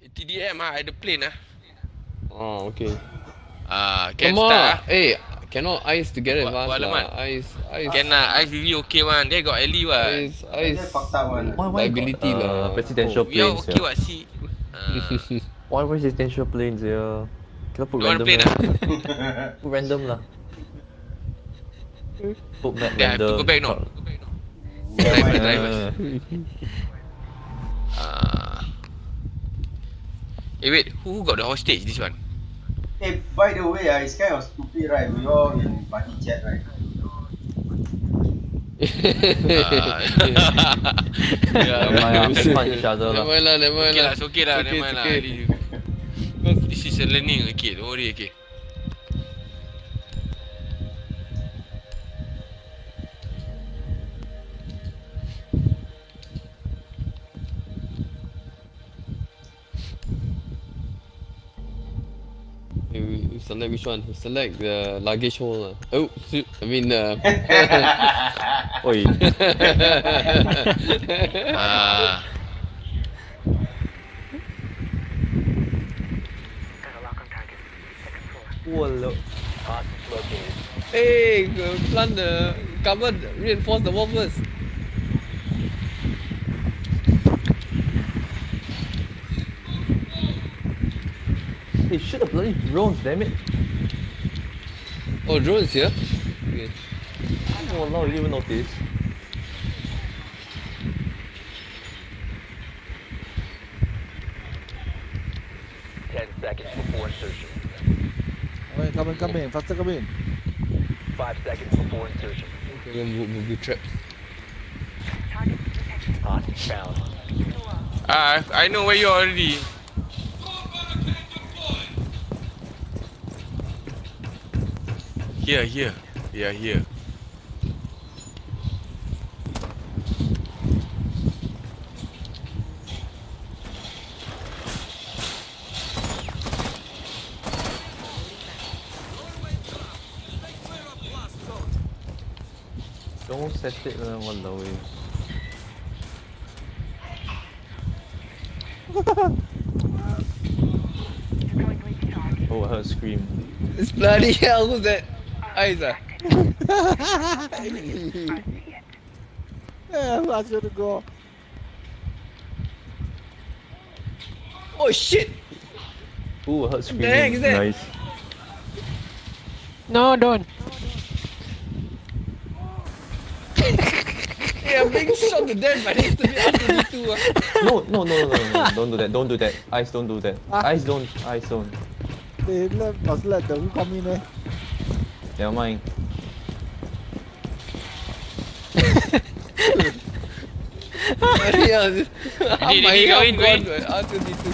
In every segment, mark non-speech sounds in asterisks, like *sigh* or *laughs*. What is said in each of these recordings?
TDM ah, ada plane ah. Oh, okay. Ah, can Come start ah. Hey, cannot ice together with us lah. alamat? Ice, ice. Can lah, I really okay one. They got Ellie what. Ice, ice. Why, why Liability got, uh, lah. Presidential We are planes, okay yeah. what, see. Ah. *laughs* Why presidential planes, yeah? Kita put random lah. ah? *laughs* Put random lah. Put map Yeah, random. to go back now. Fuck. Go back now. Yeah, Drive, why- drive. Uh, Ah. Eh wait, who who got the hostage this one? Hey, by the way, ah, it's kind of stupid, right? We all in party chat, right? Ah. *laughs* yeah, Never mind lah, can punch each other Never lah. mind lah, never mind Okay lah. lah, it's okay lah, never mind lah. This is a learning, okay, don't worry, okay. Select which one? We select the luggage hole lah. Oh, shoot. I mean, uh... *laughs* Oi. *laughs* Ah. Walao. hey, uh, plant the cover, reinforce the wall first. Hey, shoot the bloody drones, damn it. Oh, drones here. Okay. Walao, you didn't even notice. Ten seconds before insertion. Come in, coming, coming. Faster coming. Five seconds before insertion. Okay, we'll, we'll be trapped. Hostage found. Ah, I know where you are already. Here, here. Yeah, here. Don't set it lah, walao eh. Oh, I heard a scream. It's bloody hell, who's that? Eyes ah. Yeah, who asked you to go? Oh shit! Ooh, I heard screaming. is? Nice. No, don't. *laughs* Hey, I'm being shot to death by this stupid R2D2 ah. No, no, no, no, no, no, don't do that, don't do that. Ice, don't do that. Ah. Ice, don't, ice, don't. They let, must let the who come in eh? Never mind. Bloody hell, this- half Did- my did he go health in, go gone in? by R2D2.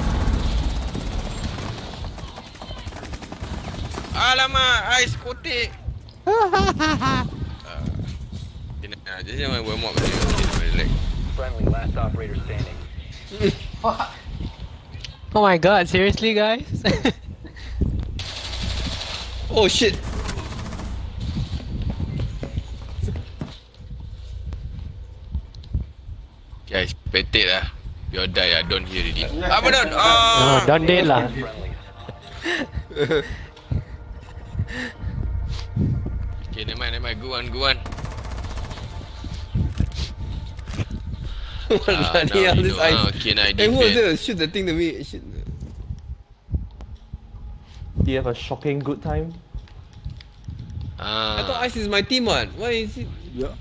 Alamak, ais nah, just jangan warm up je. Okay, relax. Friendly last operator standing. Fuck. Oh my god, seriously, guys? Oh shit! Petik lah. You're die lah, don't hear already. Yeah. Apa don? no, Oh! don't date lah. *laughs* Okay, never mind, never mind. Good one, good one. What Ah, bloody hell, this know. ice. Ah, okay, now I Hey, defend. that? Shoot the thing to me. Do you have a shocking good time? I thought Ah. Ice is my team one. Why is it? Yeah.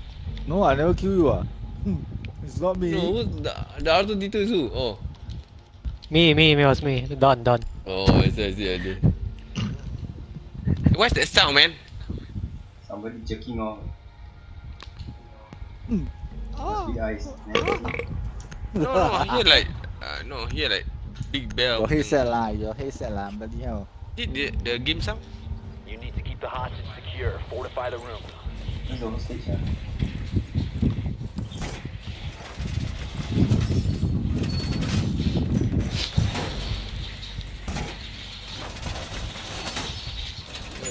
No, I never kill you ah. Hmm. It's not me. No, who's the, the R2D2 is who? Oh. me, me, me, it was me. Don, Don. Oh, I see, I see, I see. What's that sound, man? Somebody jerking off. Must be ice. No, no, here like, uh, no, here like big bell. Your headset lah, your headset lah, bloody hell. Did the, the game sound? You need to keep the hostage secure. Fortify the room. He's on stage. ah.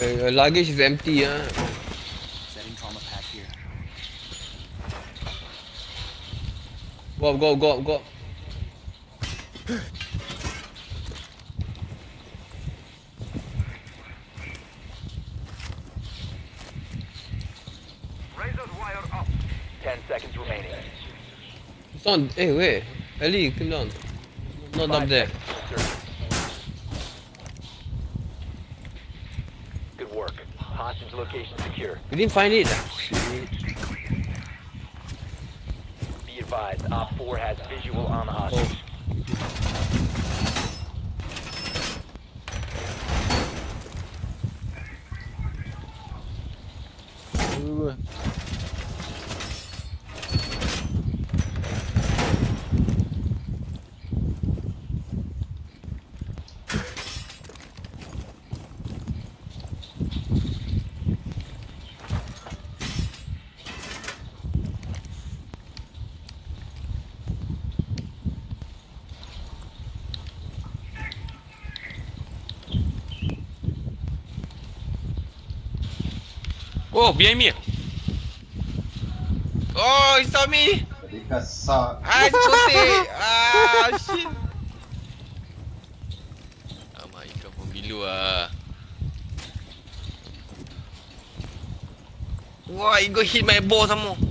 Uh, luggage is empty, yeah. Setting trauma pack here. Go go, go go. Ten seconds remaining. It's on. Hey, wait. Ali, come down. Not Five up there. Location secure. We didn't find it. Be advised, Op 4 has visual on the hostage. Uh, Oh, behind me. Oh, he saw me. Tadi kasar. Ah, kotek. Ah, shit. Alamak, ikan pemilu ah. Wah, it got hit my ball some more.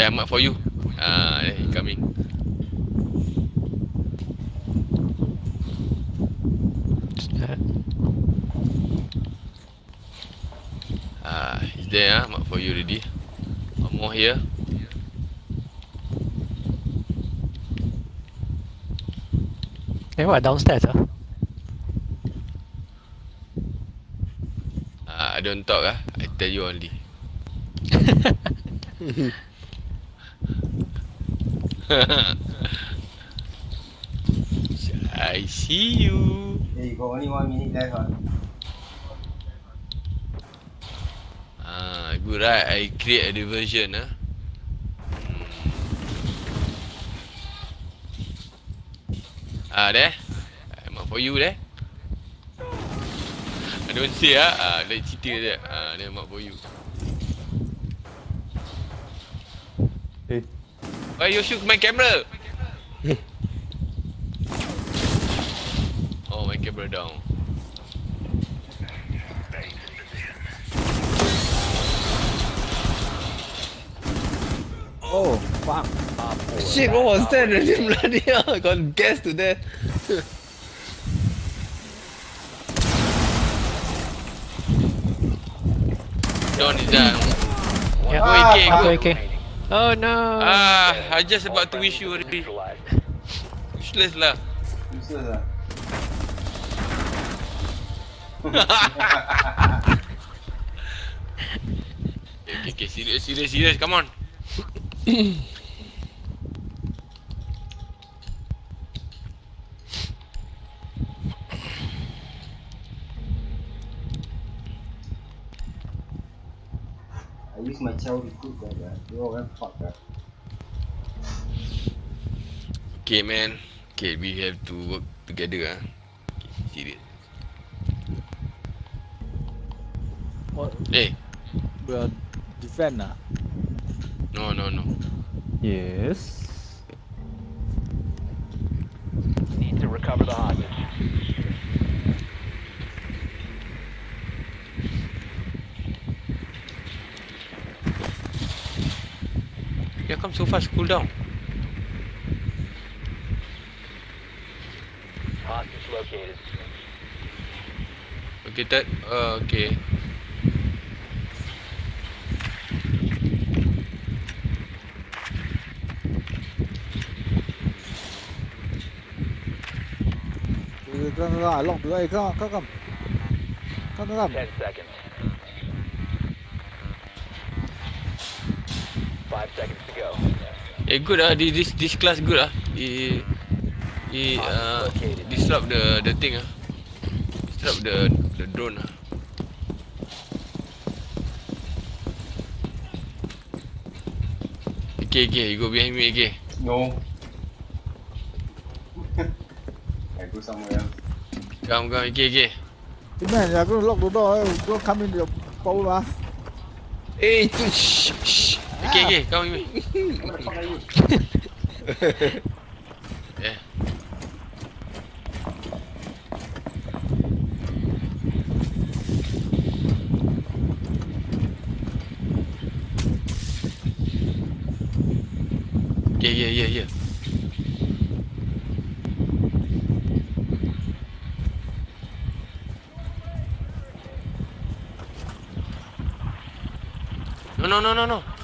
Yeah, mark for you. Ah, yeah, he coming. Ah, he's there ah, mark for you already. One more here. Hey, what? Downstairs, huh? Ah, I don't talk ah. I tell you only. *laughs* *laughs* I see you. Hey, you got only one minute left ah. Ah, good right. I create a diversion ah. Hmm. Ah, there. I'm up for you there. I don't say ah. Ah, dia cerita je. Ah, dia mark for you. Why you shoot my camera? *laughs* oh, my camera down. oh, fuck. Op 4 Shit, last what was that? operator Bloody hell, I got gas to death. Don is down. Yeah. Go AK, Ah. Okay, okay. Oh no! Ah, I just about to wish you friendlies already. neutralized. Useless lah. Useless ah. Okay, okay, okay, serious, serious, serious. Come on. *laughs* I use my child that. You all went fuck. Okay, man. Okay, we have to work together ah. Okay, serious. What? Eh, Well, defend ah. no, no, no. Yes. Need to recover the hostage. Here comes so fast cooldown. Hostage located. Okay, that. Uh, okay. Các cái à, lọc đứa ấy các các cầm các cái cầm. Ten seconds. Ờ. Five seconds to go. Eh, good ah. This this this class good ah. It it uh disrupt the the thing ah. Disrupt the the drone ah. Okay, okay, you go behind me, okay. No. *laughs* I go somewhere else. Come, come, okay, okay. Hey man, you're gonna lock the door. Don't come in the pole ah. Eh, shh, shh. Okay, okay, come with me. What the fuck are you? *laughs* Eh. Yeah, yeah, yeah, yeah. No, no, no, no, no.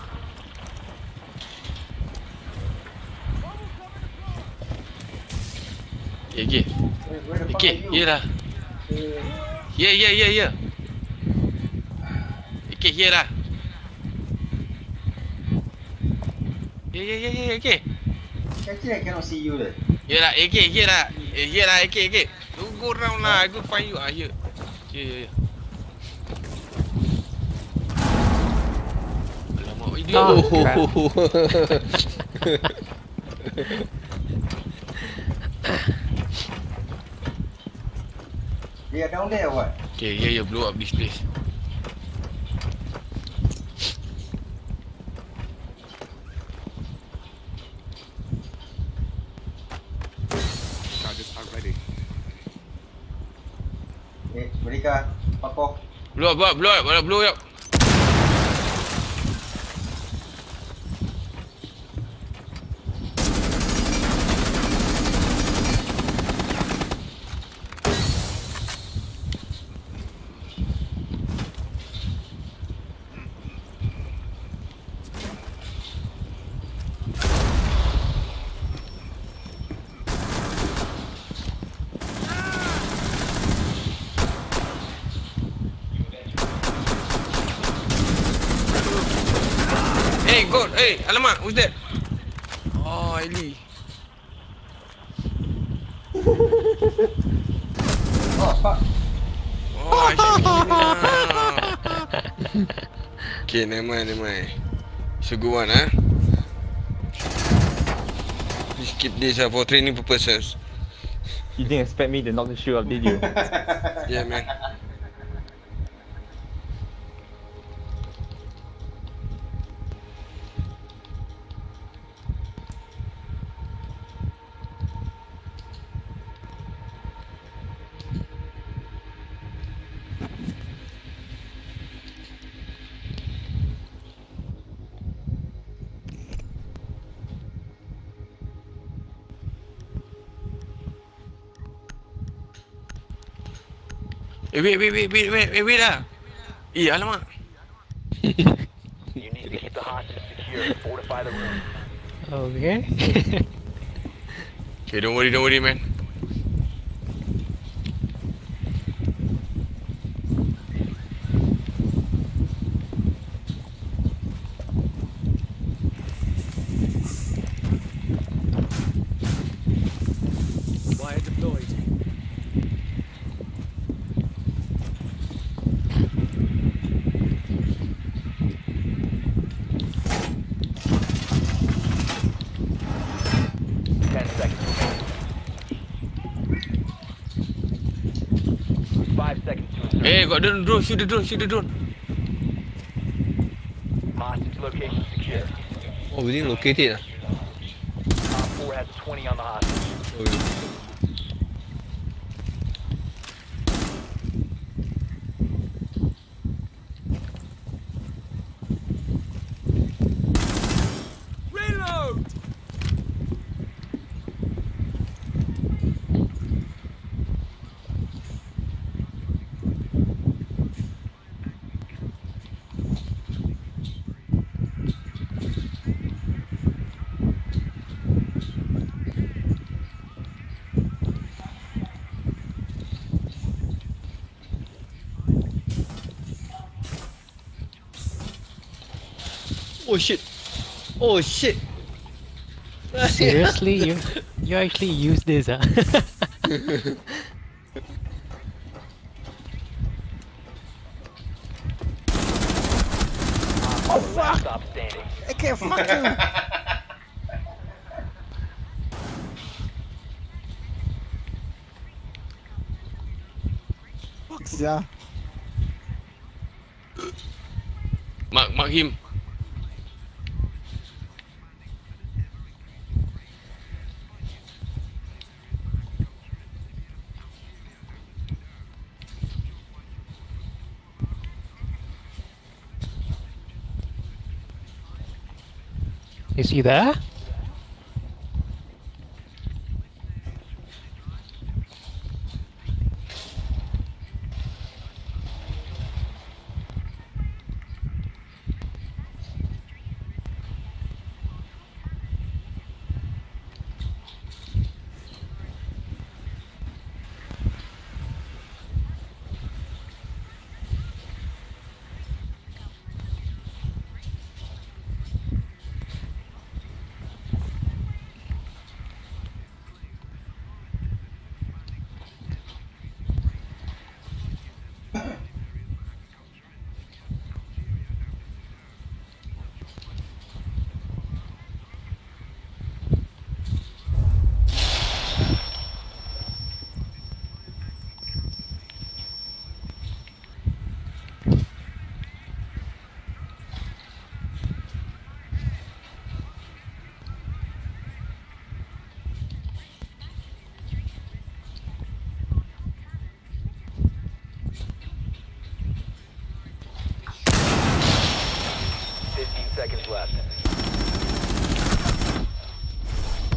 Yeah. The fuck Okay, are you? here lah. Yeah, yeah, yeah, yeah. Okay, here lah. Yeah, yeah, yeah, yeah, okay. Actually, I cannot see you there. Here lah, okay, here lah. Eh, here lah, okay, okay. You go round lah, I go find you ah here. Yeah, yeah, yeah. Alamak, what you doing? Oh. They *laughs* down there or what? Okay, yeah, yeah, blow up this place. Charges are ready. Eh, mereka fuck off. Blow up, blow up, blow up, blow up, blow up. Hey, God, hey, alamak, who's that? Oh, Ellie. Oh, fuck. *laughs* Okay, never mind, never mind. It's a good one, huh? Just keep this uh, for training purposes. You didn't expect me to knock the shoe off, did you? Yeah, man. Eh, wait, wait, wait, wait, wait, wait, wait lah. Eh, alamak. You need to keep the hostage secure. Fortify the room. Okay. Okay, don't worry, don't worry, man. The drone, shoot the drone, shoot the drone. Hostage location secure. Oh, we didn't locate it. ah. Top 4 has 20 on the hostage. Oh, Reload! Oh shit. Oh shit. Seriously, you *laughs* you actually use this, ah? Last *laughs* stop standing. Okay, fuck you. Fuck sia. Mark, mark him. Is he there?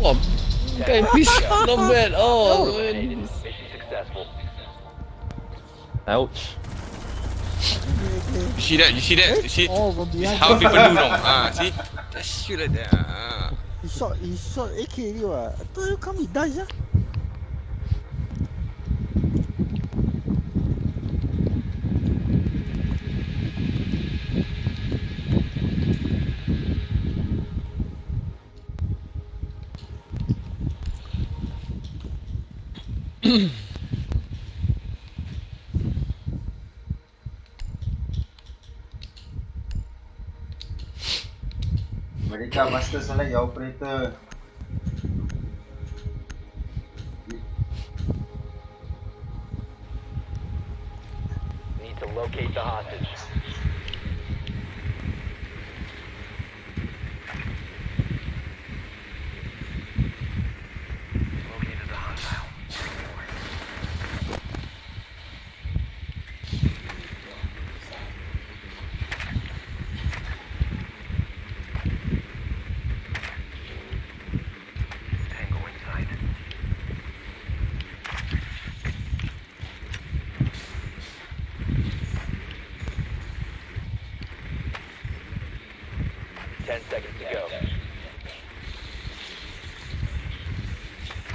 Wah, kan fish not bad. Oh, Eliminated. Mission successful. Ouch. You see that? You see that? You see? Oh, from This behind. how people do now. Ah, see? *laughs* Just shoot like that. Ah. He shot, he shot AK already what? I thought you come he dies yeah? Ca mască să. Need to locate the hostage.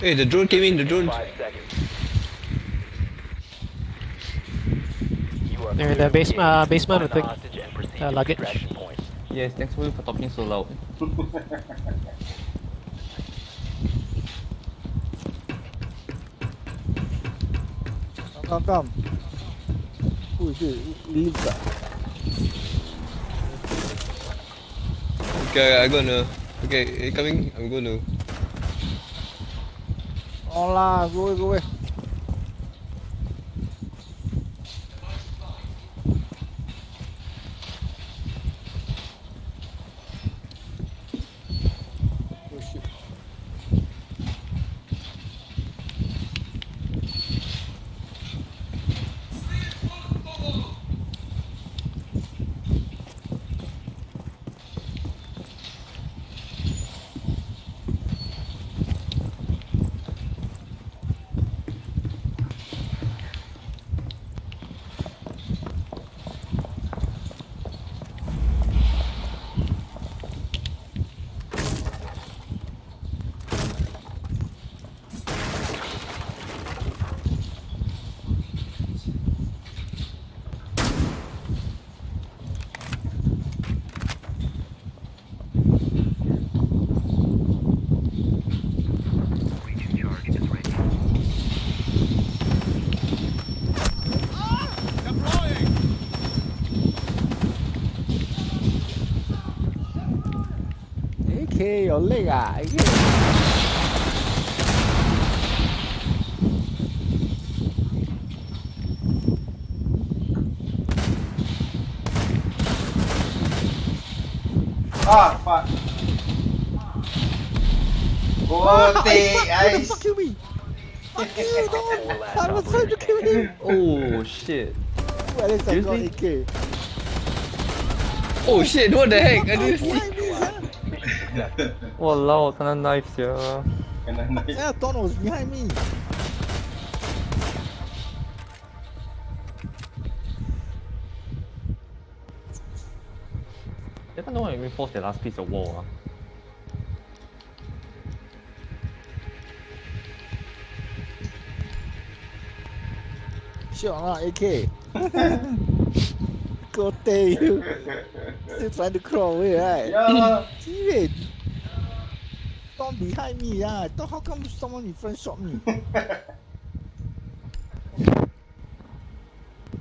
Hey, the drone came in, the drone. There, in the basement, uh, basement with the uh, luggage. Yes, thanks for talking so loud. come, come, come. Who is it? that Okay, I'm gonna. Okay, coming. I'm gonna. Oh lah, go Ah, fuck. What the. Fuck me. Fuck you, dog. I was trying to kill him. *laughs* Oh, shit. Oh, shit. What the heck? I didn't see. Why huh? Walao, kena knife sia. Kena. Yeah, Don was behind me. They don't know how to reinforce the last piece of wall. ah. Shit on AK. Go tell you. Still trying to crawl away, right? Yeah. Serious. Don behind me, yeah. I thought how come someone in front shot me?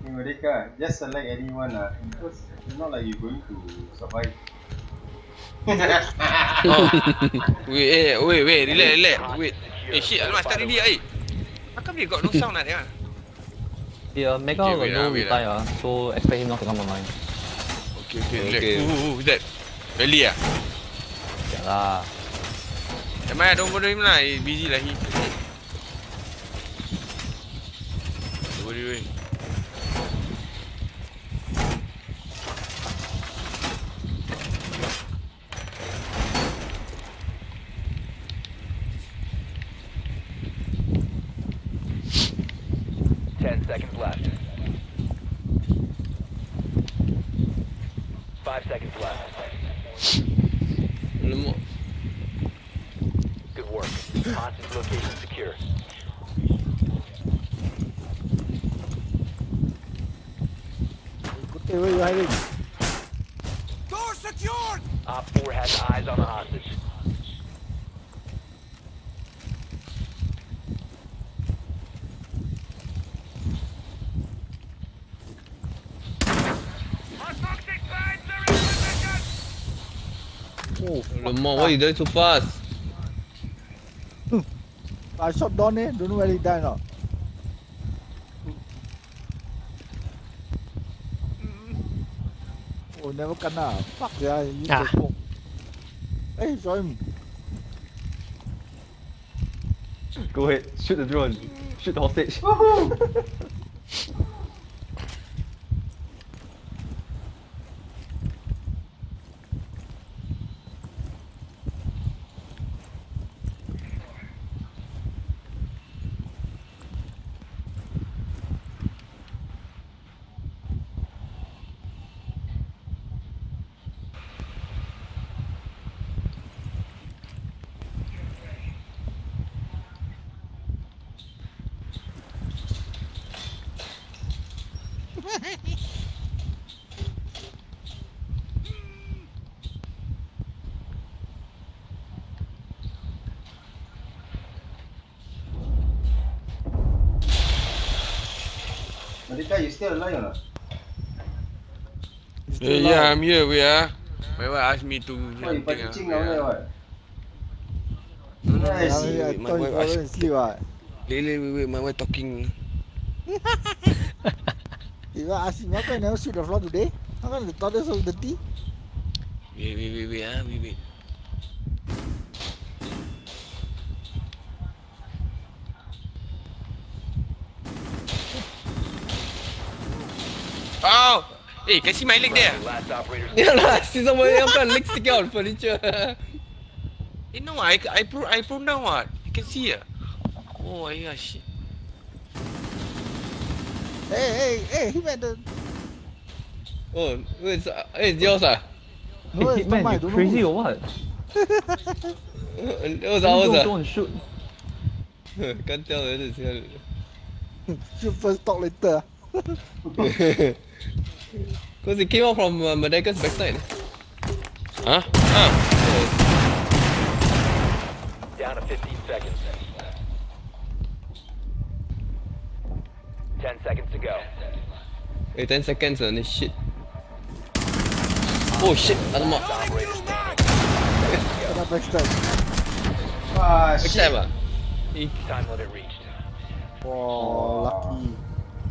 Ni mereka just select anyone lah because it's not like you going to survive. Oh. *laughs* wait, eh, wait, wait, relax, relax. Wait. Eh, shit, alamak, start ready, eh. How come they got no sound like that? Uh, Mega Okay, got wait no wait ah, so expect him not to come online. Okay, okay. Okay. Who, who, who's that? Really ah? Yeah lah. Am I? Don't bother him lah. He's busy lah. He. Don't worry, wait. Go tell where you hiding. Door secured! Op 4 has eyes on the hostage. Oh, fuck. Lemak, why you die so fast? I shot Don eh. Don't know whether he died or not. Oh, never. Fuck yeah, you Ah. Hey, show him. Go ahead, shoot the drone. Shoot the hostage. *laughs* Mereka, you still alive or not? Still yeah, alive. I'm here. Wait ah. My wife asked me to. Why you something, packaging Wait, down there what? No, no, Yeah, I I, see. I my wife fallen asked- asleep what? Wait, wait, wait, wait, my wife talking. *laughs* If I ask him, how come you never sweep the floor today? How come the toilet so dirty? Wait, wait, wait, wait, ah, wait, wait. Hey, can see my leg there? Ya lah, si sama yang kan leg sticking out furniture. Eh, no, I, I, pro, I prone down what? You can see ah. Oh, yeah, shit. Hey, hey, hey, him at the... Oh, it's, uh, it's yours ah? No, it's not Hitman, mine, you crazy or what? *laughs* It was Don't ours ah? Don't shoot. *laughs* Can't tell whether it's here. Should *laughs* first talk later. Because it came out from uh, Madagascar's backside. Huh? Ah. down to 15 seconds. 10 seconds to go. Wait, 10 seconds on this shit. Oh shit, alamak. Operator standing. Kena backstab. Ah, shit. Backstab ah? Time limit reached. Wow, lucky.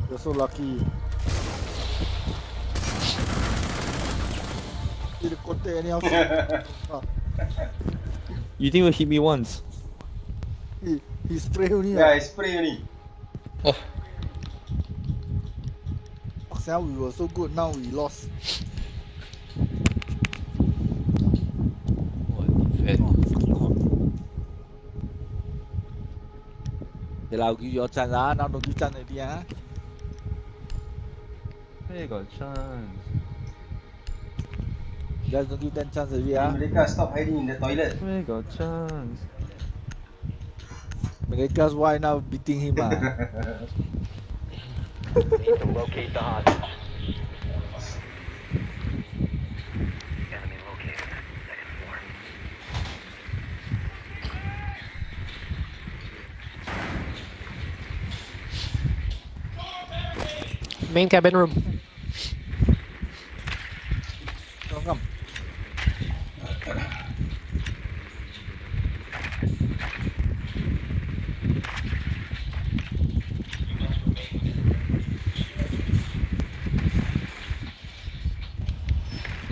You're so lucky. you to cut there anyhow. you think will hit me once? He, he spray only. Yeah, ah. he spray only. Oh. Now ah, we were so good, now we lost. Thì nào give your chance ah, now don't give chance already ah. Hey, got chance. Guys don't give them chance already ah. Mereka stop hiding in the toilet. Where got chance? Mereka's why now beating him ah. Need to locate the hostage. Main cabin room. Come come.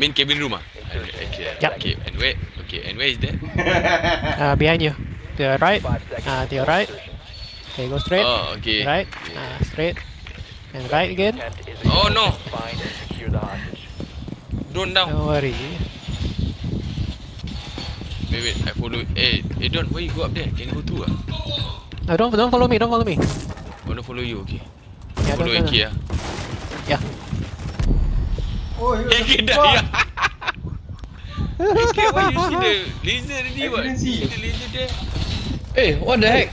Main cabin room ah. Okay, Yup. okay, and where? Okay, and where is that? *laughs* Uh, behind you. To your right. Uh, to your right. Okay, go straight. Oh, okay. Right. Uh, straight. And right again. Oh, no. Find and secure the hostage. Drone down. Don't worry. Wait, wait, I follow. Eh, eh, Don, why you go up there? Can go through ah? No, don't don't follow me. Don't follow me. Oh, no, follow you. Okay. Yeah, follow don't, AK don't, ah. Oh, you AK dah ya. AK, why you see the *laughs* laser already? I What? didn't see. the laser there? Hey, what the heck?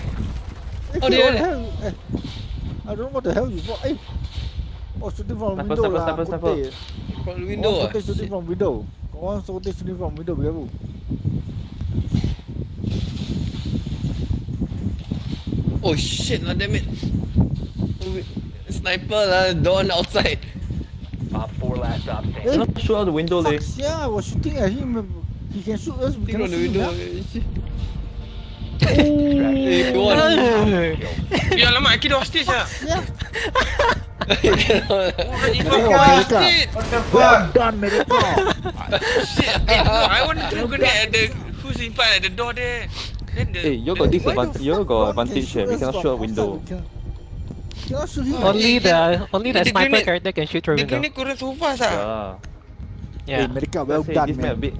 Eh, Oh, dia ada. Eh, I don't know what the hell you for. Eh. Oh, shooting from window lah. sniper, sniper. kote. From window one ah. kote shooting from window. Got one kote shooting from window. Be careful. Oh shit lah, damn it. Sniper lah, Don outside. Op 4 last stop Eh, standing. Cannot shoot out the window, leh. Fuck, yeah, I was shooting at him. He can shoot us. We cannot shoot him. window. Yeah? Hey, go on. Ya, lama, AK dah hostage ah. Yeah. Oh, Oh, I'm America. hostage. What the Well fuck? done, America. Shit, eh, no, I want to grenade at the who's in front at the door there. Then the Hey, you got the- disadvantage. You got advantage. We cannot shoot a window. Only the only the The sniper grenade- character can shoot through The window. grenade couldn't so fast ah. Yeah. Yeah. Hey, America, well Let's done, man bit.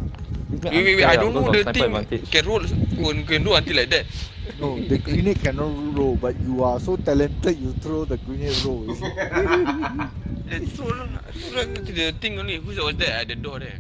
Wait, wait, wait, I don't know the thing advantage. can roll, can, can do until like that. No, the grenade cannot roll, but you are so talented, you throw the grenade roll. see. *laughs* Then throw lah, throw to the thing only. Who's that was that at the door there?